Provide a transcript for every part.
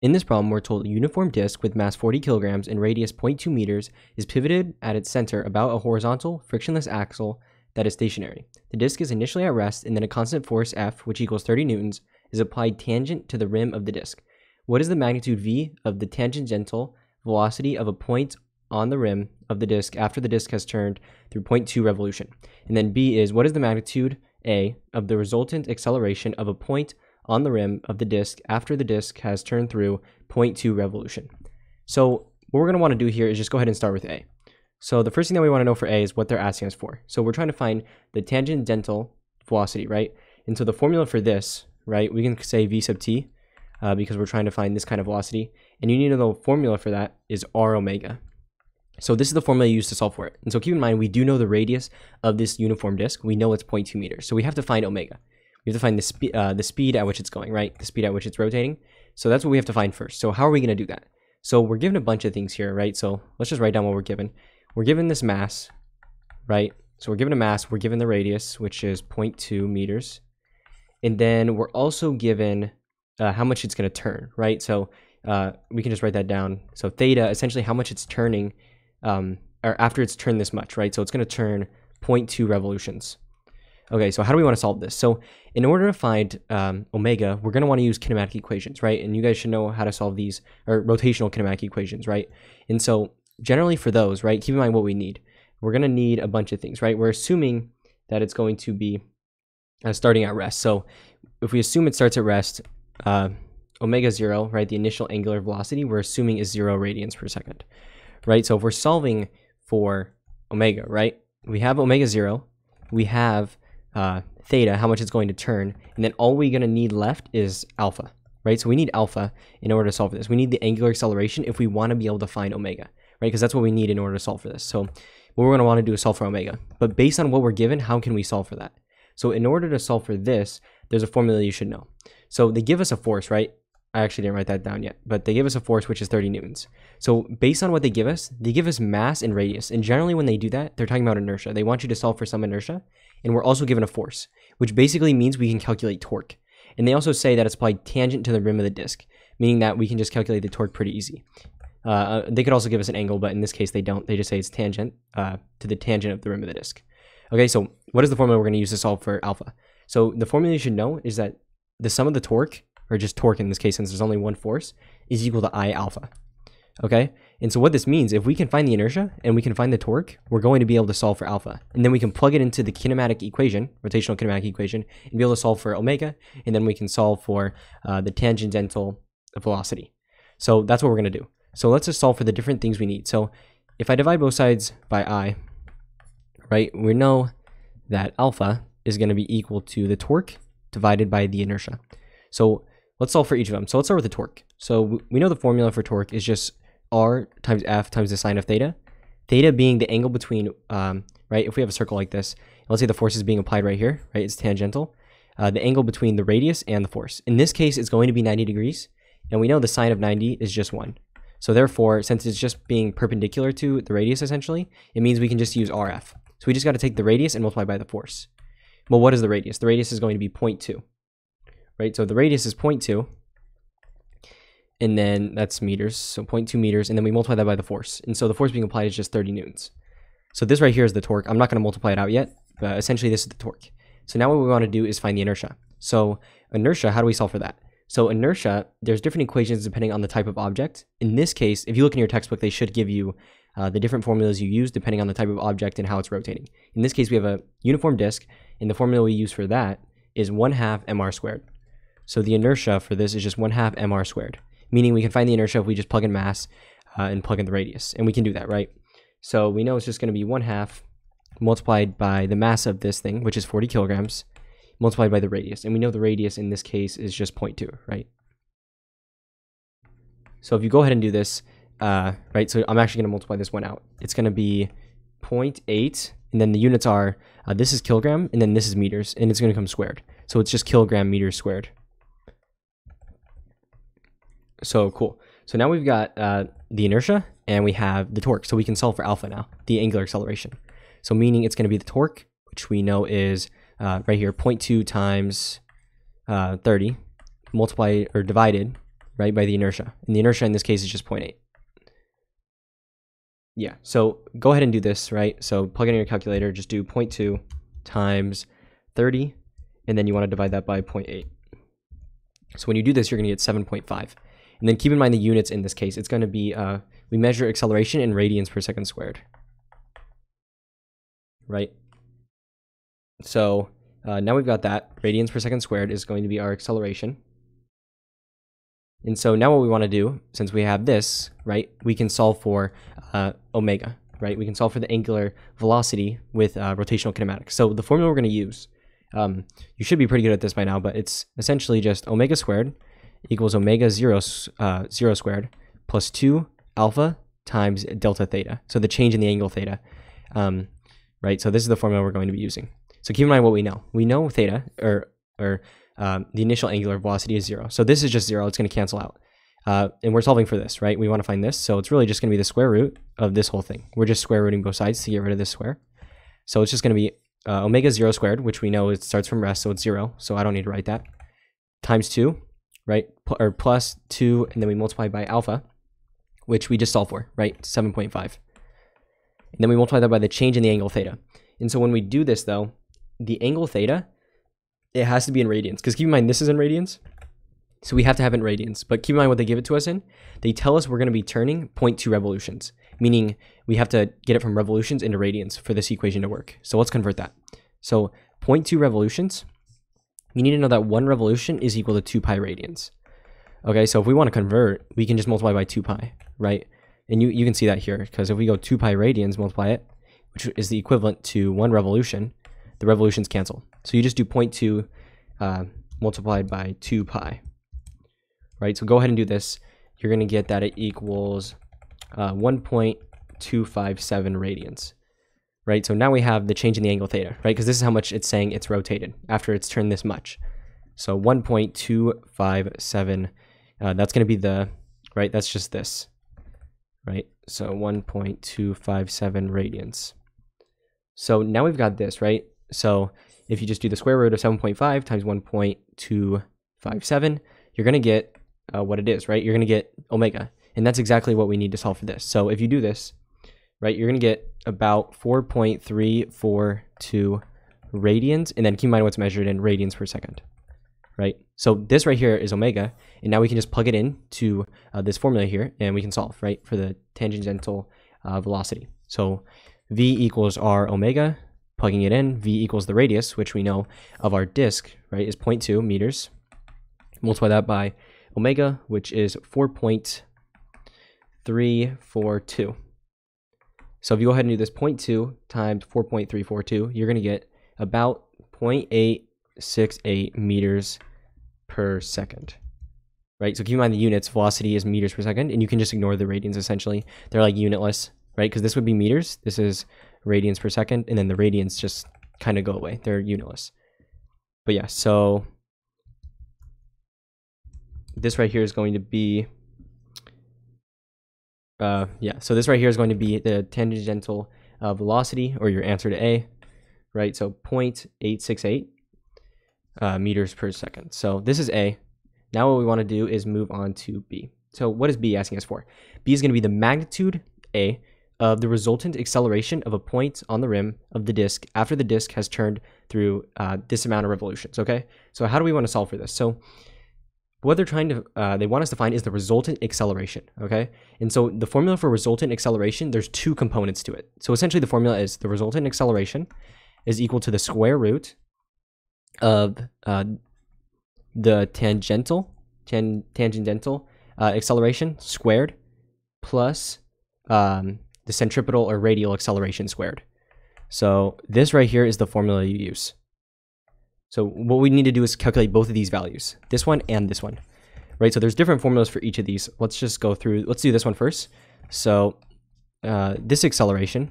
In this problem, we're told a uniform disk with mass 40 kilograms and radius 0.2 meters is pivoted at its center about a horizontal, frictionless axle that is stationary. The disk is initially at rest, and then a constant force F, which equals 30 newtons, is applied tangent to the rim of the disk. What is the magnitude v of the tangential velocity of a point on the rim of the disk after the disk has turned through 0.2 revolution? And then b is what is the magnitude a of the resultant acceleration of a point on the rim of the disk after the disk has turned through 0.2 revolution. So what we're going to want to do here is just go ahead and start with A. So the first thing that we want to know for A is what they're asking us for. So we're trying to find the tangential velocity, right? And so the formula for this, right, we can say V sub t uh, because we're trying to find this kind of velocity. And you need to know the formula for that is r omega. So this is the formula you use to solve for it. And so keep in mind, we do know the radius of this uniform disk. We know it's 0.2 meters. So we have to find omega. We have to find the, spe uh, the speed at which it's going, right? The speed at which it's rotating. So that's what we have to find first. So how are we going to do that? So we're given a bunch of things here, right? So let's just write down what we're given. We're given this mass, right? So we're given a mass, we're given the radius, which is 0.2 meters. And then we're also given uh, how much it's going to turn, right? So uh, we can just write that down. So theta, essentially how much it's turning, um, or after it's turned this much, right? So it's going to turn 0.2 revolutions. Okay, so how do we want to solve this? So in order to find um, omega, we're going to want to use kinematic equations, right? And you guys should know how to solve these, or rotational kinematic equations, right? And so generally for those, right, keep in mind what we need. We're going to need a bunch of things, right? We're assuming that it's going to be uh, starting at rest. So if we assume it starts at rest, uh, omega zero, right, the initial angular velocity, we're assuming is zero radians per second, right? So if we're solving for omega, right, we have omega zero, we have uh, theta, how much it's going to turn, and then all we're going to need left is alpha, right? So we need alpha in order to solve this. We need the angular acceleration if we want to be able to find omega, right? Because that's what we need in order to solve for this. So what we're going to want to do is solve for omega. But based on what we're given, how can we solve for that? So in order to solve for this, there's a formula you should know. So they give us a force, right? I actually didn't write that down yet, but they give us a force which is 30 newtons. So based on what they give us, they give us mass and radius. And generally when they do that, they're talking about inertia. They want you to solve for some inertia and we're also given a force, which basically means we can calculate torque. And they also say that it's applied tangent to the rim of the disk, meaning that we can just calculate the torque pretty easy. Uh, uh, they could also give us an angle, but in this case they don't. They just say it's tangent uh, to the tangent of the rim of the disk. Okay, so what is the formula we're going to use to solve for alpha? So the formula you should know is that the sum of the torque, or just torque in this case since there's only one force, is equal to I alpha. Okay, and so what this means, if we can find the inertia and we can find the torque, we're going to be able to solve for alpha. And then we can plug it into the kinematic equation, rotational kinematic equation, and be able to solve for omega, and then we can solve for uh, the tangential velocity. So that's what we're going to do. So let's just solve for the different things we need. So if I divide both sides by i, right, we know that alpha is going to be equal to the torque divided by the inertia. So let's solve for each of them. So let's start with the torque. So we know the formula for torque is just r times f times the sine of theta. Theta being the angle between, um, right, if we have a circle like this, let's say the force is being applied right here, right, it's tangential, uh, the angle between the radius and the force. In this case, it's going to be 90 degrees, and we know the sine of 90 is just 1. So therefore, since it's just being perpendicular to the radius essentially, it means we can just use RF. So we just got to take the radius and multiply by the force. Well, what is the radius? The radius is going to be 0.2, right? So the radius is 0.2, and then that's meters, so 0.2 meters, and then we multiply that by the force. And so the force being applied is just 30 newtons. So this right here is the torque. I'm not going to multiply it out yet, but essentially this is the torque. So now what we want to do is find the inertia. So inertia, how do we solve for that? So inertia, there's different equations depending on the type of object. In this case, if you look in your textbook, they should give you uh, the different formulas you use depending on the type of object and how it's rotating. In this case, we have a uniform disk, and the formula we use for that is 1 half mr squared. So the inertia for this is just 1 half mr squared meaning we can find the inertia if we just plug in mass uh, and plug in the radius. And we can do that, right? So we know it's just going to be 1 half multiplied by the mass of this thing, which is 40 kilograms, multiplied by the radius. And we know the radius in this case is just 0.2, right? So if you go ahead and do this, uh, right, so I'm actually going to multiply this one out. It's going to be 0.8, and then the units are, uh, this is kilogram, and then this is meters, and it's going to come squared. So it's just kilogram meters squared. So cool. So now we've got uh, the inertia and we have the torque. So we can solve for alpha now, the angular acceleration. So meaning it's going to be the torque, which we know is uh, right here, 0.2 times uh, 30, multiplied or divided, right, by the inertia. And the inertia in this case is just 0.8. Yeah, so go ahead and do this, right? So plug in your calculator, just do 0.2 times 30, and then you want to divide that by 0.8. So when you do this, you're going to get 7.5. And then keep in mind the units in this case. It's going to be, uh, we measure acceleration in radians per second squared. Right? So uh, now we've got that. Radians per second squared is going to be our acceleration. And so now what we want to do, since we have this, right, we can solve for uh, omega, right? We can solve for the angular velocity with uh, rotational kinematics. So the formula we're going to use, um, you should be pretty good at this by now, but it's essentially just omega squared equals omega zero, uh, zero squared plus 2 alpha times delta theta. So the change in the angle theta, um, right? So this is the formula we're going to be using. So keep in mind what we know. We know theta, or, or um, the initial angular velocity is zero. So this is just zero. It's going to cancel out. Uh, and we're solving for this, right? We want to find this. So it's really just going to be the square root of this whole thing. We're just square rooting both sides to get rid of this square. So it's just going to be uh, omega 0 squared, which we know it starts from rest, so it's 0. So I don't need to write that. Times 2, right? P or plus 2, and then we multiply by alpha, which we just solved for, right? 7.5. And then we multiply that by the change in the angle theta. And so when we do this, though, the angle theta it has to be in radians. Because keep in mind, this is in radians. So we have to have it in radians. But keep in mind what they give it to us in. They tell us we're going to be turning 0.2 revolutions, meaning we have to get it from revolutions into radians for this equation to work. So let's convert that. So 0.2 revolutions, you need to know that one revolution is equal to 2 pi radians. Okay, so if we want to convert, we can just multiply by 2 pi, right? And you, you can see that here, because if we go 2 pi radians, multiply it, which is the equivalent to one revolution, the revolutions cancel. So you just do 0.2 uh, multiplied by 2 pi, right? So go ahead and do this. You're going to get that it equals uh, 1.257 radians, right? So now we have the change in the angle theta, right? Because this is how much it's saying it's rotated after it's turned this much. So 1.257, uh, that's going to be the, right? That's just this, right? So 1.257 radians. So now we've got this, right? So if you just do the square root of 7.5 times 1.257, you're going to get uh, what it is, right? You're going to get omega. And that's exactly what we need to solve for this. So if you do this, right, you're going to get about 4.342 radians. And then keep in mind what's measured in radians per second, right? So this right here is omega. And now we can just plug it in to uh, this formula here and we can solve, right, for the tangential uh, velocity. So v equals r omega plugging it in, v equals the radius, which we know of our disk, right, is 0.2 meters. Multiply that by omega, which is 4.342. So if you go ahead and do this 0.2 times 4.342, you're going to get about 0.868 meters per second. Right? So keep in mind the units, velocity is meters per second, and you can just ignore the radians essentially. They're like unitless, right? Because this would be meters. This is radians per second, and then the radians just kind of go away. They're unitless. But yeah, so this right here is going to be, uh, yeah, so this right here is going to be the tangential uh, velocity, or your answer to A, right? So 0.868 uh, meters per second. So this is A. Now what we want to do is move on to B. So what is B asking us for? B is going to be the magnitude A of the resultant acceleration of a point on the rim of the disk after the disk has turned through uh, this amount of revolutions. Okay, so how do we want to solve for this? So what they're trying to uh, they want us to find is the resultant acceleration. Okay, and so the formula for resultant acceleration there's two components to it. So essentially the formula is the resultant acceleration is equal to the square root of uh, the tangential tan tangential uh, acceleration squared plus um, the centripetal or radial acceleration squared. So this right here is the formula you use. So what we need to do is calculate both of these values, this one and this one, right? So there's different formulas for each of these. Let's just go through, let's do this one first. So uh, this acceleration,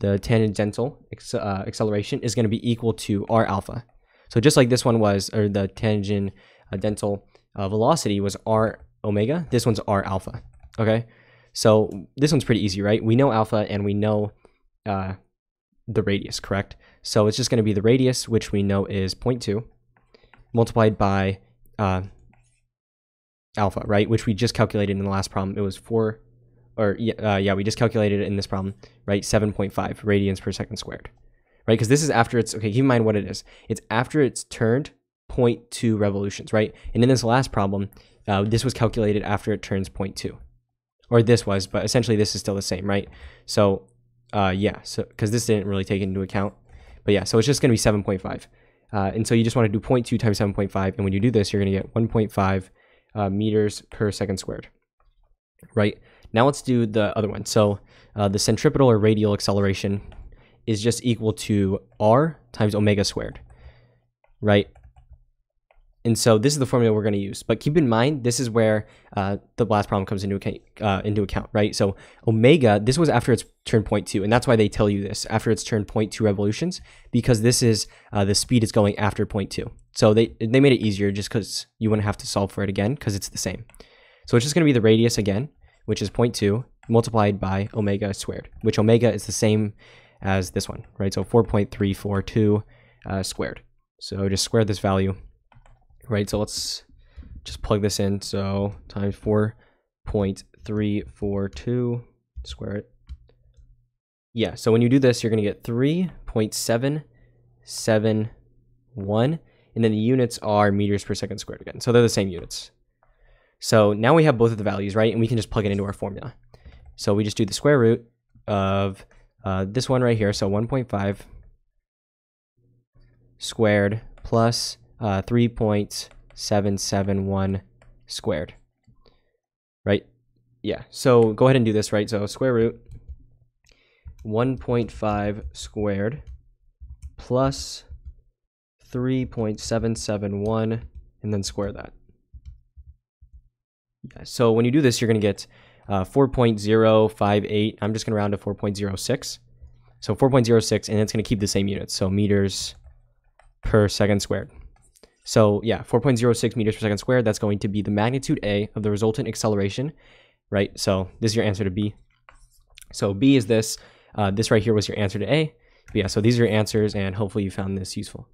the tangential uh, acceleration is going to be equal to r alpha. So just like this one was, or the tangential uh, velocity was r omega, this one's r alpha, okay? So this one's pretty easy, right? We know alpha and we know uh, the radius, correct? So it's just going to be the radius, which we know is 0.2, multiplied by uh, alpha, right? Which we just calculated in the last problem. It was 4, or uh, yeah, we just calculated it in this problem, right? 7.5 radians per second squared, right? Because this is after it's, okay, keep in mind what it is. It's after it's turned 0.2 revolutions, right? And in this last problem, uh, this was calculated after it turns 0.2. Or this was, but essentially this is still the same, right? So, uh, yeah, so because this didn't really take into account. But yeah, so it's just going to be 7.5. Uh, and so you just want to do 0.2 times 7.5. And when you do this, you're going to get 1.5 uh, meters per second squared, right? Now let's do the other one. So uh, the centripetal or radial acceleration is just equal to r times omega squared, right? And so this is the formula we're going to use. But keep in mind, this is where uh, the last problem comes into account, uh, into account, right? So omega, this was after it's turned two, and that's why they tell you this, after it's turned 0.2 revolutions, because this is uh, the speed is going after 0.2. So they, they made it easier just because you wouldn't have to solve for it again, because it's the same. So it's just going to be the radius again, which is 0.2, multiplied by omega squared, which omega is the same as this one, right? So 4.342 uh, squared. So just square this value right? So let's just plug this in. So times 4.342, square it. Yeah, so when you do this, you're going to get 3.771, and then the units are meters per second squared again. So they're the same units. So now we have both of the values, right? And we can just plug it into our formula. So we just do the square root of uh, this one right here, so 1.5 squared plus uh, 3.771 squared, right? Yeah, so go ahead and do this, right? So square root 1.5 squared plus 3.771 and then square that. Yeah, so when you do this, you're going to get uh, 4.058. I'm just going to round to 4.06. So 4.06, and it's going to keep the same units. So meters per second squared. So yeah, 4.06 meters per second squared, that's going to be the magnitude A of the resultant acceleration, right? So this is your answer to B. So B is this. Uh, this right here was your answer to A. But yeah, so these are your answers, and hopefully you found this useful.